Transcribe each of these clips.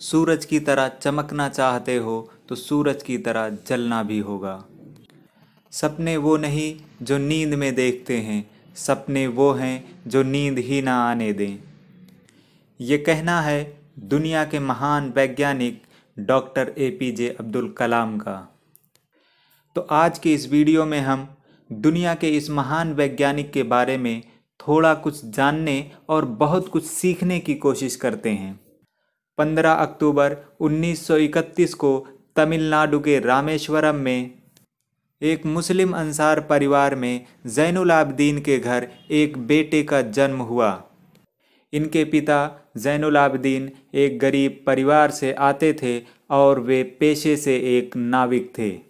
सूरज की तरह चमकना चाहते हो तो सूरज की तरह जलना भी होगा। सपने वो नहीं जो नींद में देखते हैं, सपने वो हैं जो नींद ही ना आने दें। ये कहना है दुनिया के महान वैज्ञानिक doctor A P J Abdul Kalam का। तो आज के इस वीडियो में हम दुनिया के इस महान वैज्ञानिक के बारे में थोड़ा कुछ जानने और बहुत कुछ सीखने की कोशिश करते हैं। 15 अक्टूबर 1931 को तमिलनाडु के रामेश्वरम में एक मुस्लिम अंसार परिवार में जैनुल आबदीन के घर एक बेटे का जन्म हुआ। इनके पिता जैनुल आबदीन एक गरीब परिवार से आते थे और वे पेशे से एक नाविक थे।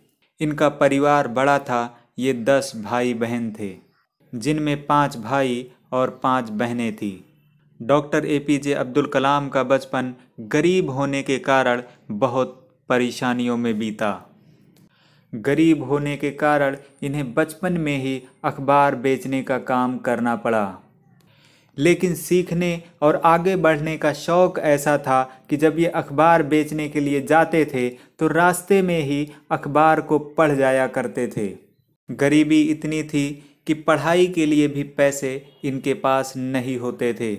इनका परिवार बड़ा था, ये दस भाई बहन थे, जिनमें पाँच भाई और पाँच बहनें थी। Doctor A P J Abdul Kalam का बचपन गरीब होने के कारण बहुत परेशानियों में बीता। गरीब होने के कारण इन्हें बचपन में ही अखबार बेचने का काम करना पड़ा। लेकिन सीखने और आगे बढ़ने का शौक़ ऐसा था कि जब ये अखबार बेचने के लिए जाते थे तो रास्ते में ही अखबार को पढ़ जाया करते थे। गरीबी इतनी थी कि पढ़ाई के लिए भी पैसे इनके पास नहीं होते थे।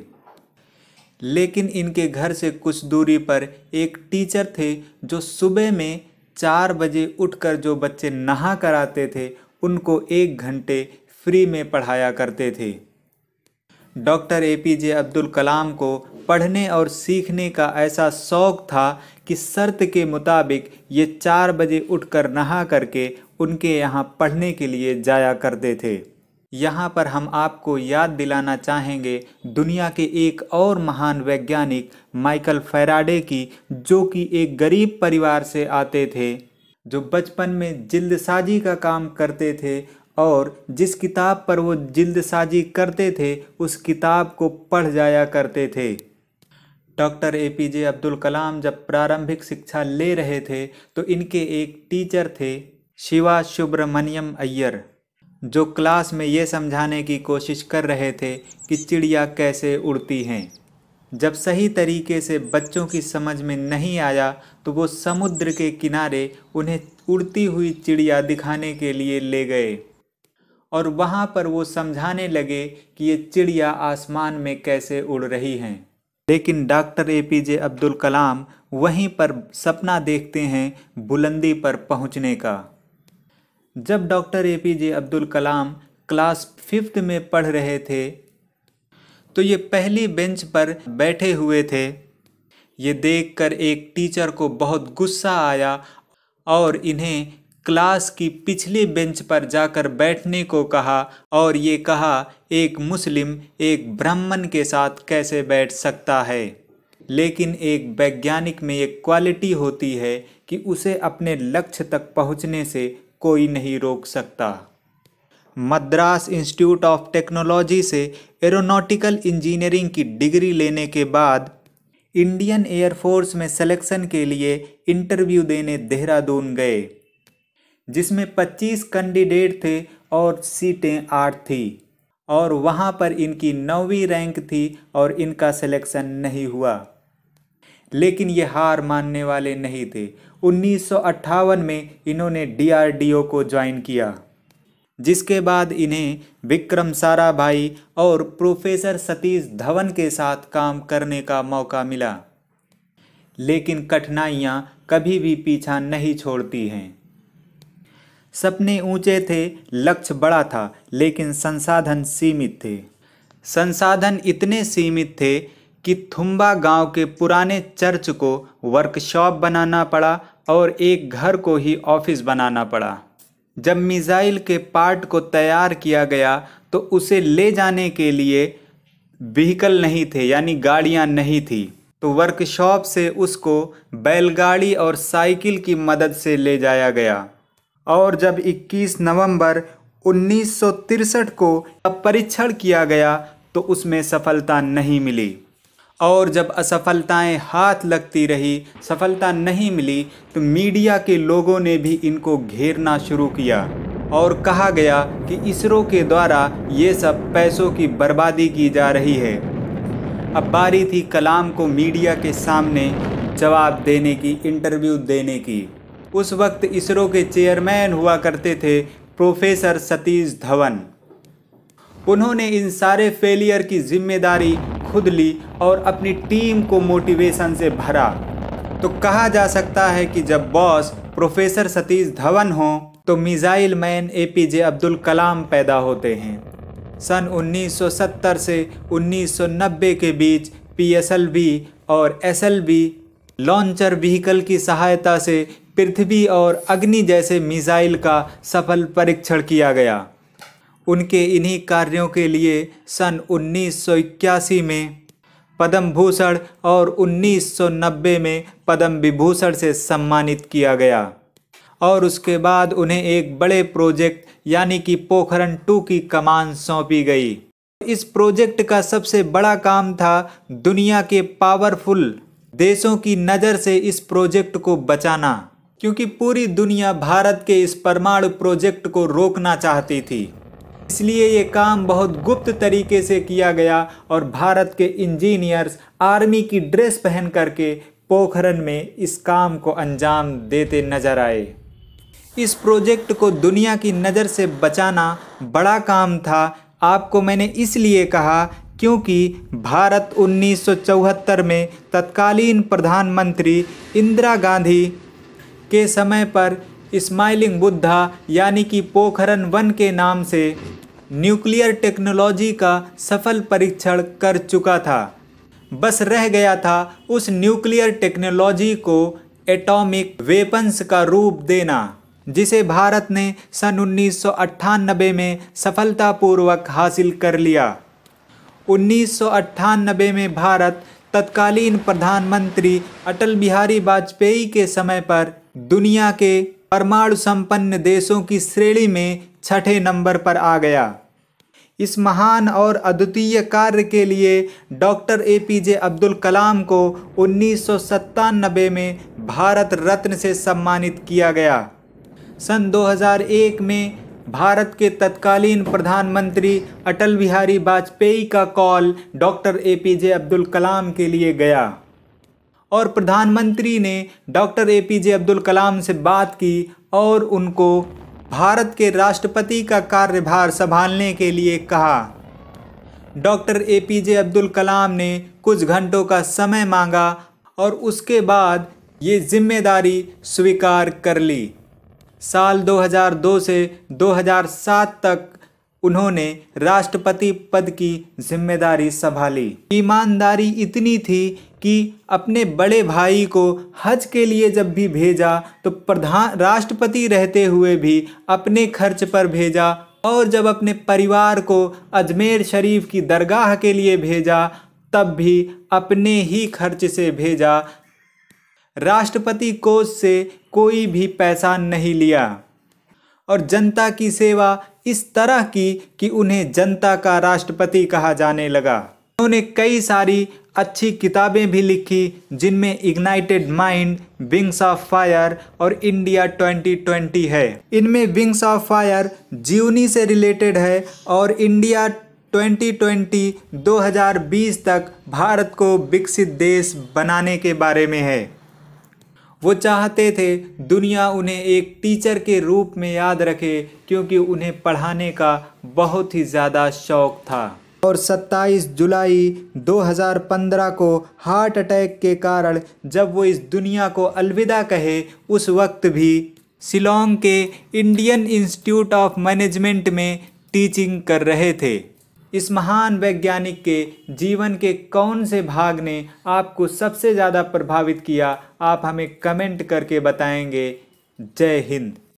लेकिन इनके घर से कुछ दूरी पर एक टीचर थे जो सुबह में चार बजे उठकर जो बच्चे नहा कर आते थे, उनको एक घंटे फ्री में पढ़ाया करते थे। Doctor A P J Abdul Kalam को पढ़ने और सीखने का ऐसा शौक़ था कि शर्त के मुताबिक ये चार बजे उठकर नहा करके उनके यहाँ पढ़ने के लिए जाया करते थे। यहाँ पर हम आपको याद दिलाना चाहेंगे दुनिया के एक और महान वैज्ञानिक, माइकल फैराडे की, जो कि एक गरीब परिवार से आते थे, जो बचपन में जिल्दसाजी का काम करते थे और जिस किताब पर वो जिल्दसाजी करते थे, उस किताब को पढ़ जाया करते थे। Doctor A P J Abdul Kalam जब प्रारंभिक शिक्षा ले रहे थे तो इनके एक टीचर थे, शिवा सुब्रमण्यम अय्यर। जो क्लास में ये समझाने की कोशिश कर रहे थे कि चिड़िया कैसे उड़ती हैं। जब सही तरीके से बच्चों की समझ में नहीं आया तो वो समुद्र के किनारे उन्हें उड़ती हुई चिड़िया दिखाने के लिए ले गए। और वहाँ पर वो समझाने लगे कि ये चिड़िया आसमान में कैसे उड़ रही हैं। लेकिन doctor A P J Abdul Kalam वहीं पर सपना देखते हैं बुलंदी पर पहुँचने का। जब doctor A P J Abdul Kalam class fifth में पढ़ रहे थे तो ये पहली बेंच पर बैठे हुए थे। ये देखकर एक टीचर को बहुत गुस्सा आया और इन्हें क्लास की पिछली बेंच पर जाकर बैठने को कहा और ये कहा, एक मुस्लिम, एक ब्राह्मण के साथ कैसे बैठ सकता है? लेकिन एक वैज्ञानिक में एक क्वालिटी होती है कि उसे अपने लक्ष्य तक पहुँचने से कोई नहीं रोक सकता। मद्रास इंस्टीट्यूट ऑफ़ टेक्नोलॉजी से एरोनॉटिकल इंजीनियरिंग की डिग्री लेने के बाद इंडियन एयरफोर्स में सिलेक्शन के लिए इंटरव्यू देने देहरादून गए, जिसमें 25 कैंडिडेट थे और सीटें आठ थी और वहाँ पर इनकी नौवीं रैंक थी और इनका सिलेक्शन नहीं हुआ। लेकिन ये हार मानने वाले नहीं थे उन्नीस सौ अट्ठावन में इन्होंने डीआरडीओ को ज्वाइन किया, जिसके बाद इन्हें विक्रम साराभाई और प्रोफेसर सतीश धवन के साथ काम करने का मौका मिला। लेकिन कठिनाइयाँ कभी भी पीछा नहीं छोड़ती हैं। सपने ऊँचे थे, लक्ष्य बड़ा था, लेकिन संसाधन सीमित थे। संसाधन इतने सीमित थे कि थुम्बा गाँव के पुराने चर्च को वर्कशॉप बनाना पड़ा और एक घर को ही ऑफ़िस बनाना पड़ा। जब मिज़ाइल के पार्ट को तैयार किया गया तो उसे ले जाने के लिए व्हीकल नहीं थे, यानी गाड़ियाँ नहीं थी। तो वर्कशॉप से उसको बैलगाड़ी और साइकिल की मदद से ले जाया गया। और जब 21 नवंबर उन्नीस को परीक्षण किया गया तो उसमें सफलता नहीं मिली। और जब असफलताएँ हाथ लगती रही, सफलता नहीं मिली तो मीडिया के लोगों ने भी इनको घेरना शुरू किया और कहा गया कि इसरो के द्वारा ये सब पैसों की बर्बादी की जा रही है। अब बारी थी कलाम को मीडिया के सामने जवाब देने की, इंटरव्यू देने की। उस वक्त इसरो के चेयरमैन हुआ करते थे प्रोफेसर सतीश धवन। उन्होंने इन सारे फेलियर की ज़िम्मेदारी खुद ली और अपनी टीम को मोटिवेशन से भरा। तो कहा जा सकता है कि जब बॉस प्रोफेसर सतीश धवन हो तो missile man A P J Abdul Kalam पैदा होते हैं। सन 1970 से 1990 के बीच पी और एसएलबी लॉन्चर व्हीकल की सहायता से पृथ्वी और अग्नि जैसे मिसाइल का सफल परीक्षण किया गया। उनके इन्हीं कार्यों के लिए सन 1981 में पद्म भूषण और 1990 में पद्म विभूषण से सम्मानित किया गया। और उसके बाद उन्हें एक बड़े प्रोजेक्ट यानी कि पोखरण टू की कमान सौंपी गई। इस प्रोजेक्ट का सबसे बड़ा काम था दुनिया के पावरफुल देशों की नज़र से इस प्रोजेक्ट को बचाना, क्योंकि पूरी दुनिया भारत के इस परमाणु प्रोजेक्ट को रोकना चाहती थी। इसलिए ये काम बहुत गुप्त तरीके से किया गया और भारत के इंजीनियर्स आर्मी की ड्रेस पहन करके पोखरन में इस काम को अंजाम देते नज़र आए। इस प्रोजेक्ट को दुनिया की नज़र से बचाना बड़ा काम था, आपको मैंने इसलिए कहा क्योंकि भारत 1974 में तत्कालीन प्रधानमंत्री इंदिरा गांधी के समय पर स्माइलिंग बुद्धा, यानी कि पोखरन वन के नाम से न्यूक्लियर टेक्नोलॉजी का सफल परीक्षण कर चुका था। बस रह गया था उस न्यूक्लियर टेक्नोलॉजी को एटॉमिक वेपन्स का रूप देना, जिसे भारत ने सन उन्नीस सौ अट्ठानबे में सफलतापूर्वक हासिल कर लिया। उन्नीस सौ अट्ठानबे में भारत तत्कालीन प्रधानमंत्री अटल बिहारी वाजपेयी के समय पर दुनिया के परमाणु संपन्न देशों की श्रेणी में छठे नंबर पर आ गया। इस महान और अद्वितीय कार्य के लिए doctor A P J Abdul Kalam को उन्नीस सौ सत्तानबे में भारत रत्न से सम्मानित किया गया। सन 2001 में भारत के तत्कालीन प्रधानमंत्री अटल बिहारी वाजपेयी का call doctor A P J Abdul Kalam के लिए गया। और प्रधानमंत्री ने doctor A P J Abdul Kalam से बात की और उनको भारत के राष्ट्रपति का कार्यभार संभालने के लिए कहा। Doctor A P J Abdul Kalam ने कुछ घंटों का समय मांगा और उसके बाद ये ज़िम्मेदारी स्वीकार कर ली। साल 2002 से 2007 तक उन्होंने राष्ट्रपति पद की ज़िम्मेदारी संभाली। ईमानदारी इतनी थी कि अपने बड़े भाई को हज के लिए जब भी भेजा तो प्रधान राष्ट्रपति रहते हुए भी अपने खर्च पर भेजा और जब अपने परिवार को अजमेर शरीफ की दरगाह के लिए भेजा, तब भी अपने ही खर्च से भेजा। राष्ट्रपति कोष से कोई भी पैसा नहीं लिया। और जनता की सेवा इस तरह की कि उन्हें जनता का राष्ट्रपति कहा जाने लगा। उन्होंने कई सारी अच्छी किताबें भी लिखी, जिनमें ignited mind wings of fire और इंडिया 2020 है। इनमें विंग्स ऑफ़ फायर जीवनी से रिलेटेड है और इंडिया 2020 2020 तक भारत को विकसित देश बनाने के बारे में है। वो चाहते थे दुनिया उन्हें एक टीचर के रूप में याद रखे, क्योंकि उन्हें पढ़ाने का बहुत ही ज़्यादा शौक था। और 27 जुलाई 2015 को हार्ट अटैक के कारण जब वो इस दुनिया को अलविदा कहे, उस वक्त भी शिलोंग के इंडियन इंस्टीट्यूट ऑफ़ मैनेजमेंट में टीचिंग कर रहे थे। इस महान वैज्ञानिक के जीवन के कौन से भाग ने आपको सबसे ज़्यादा प्रभावित किया, आप हमें कमेंट करके बताएँगे। जय हिंद।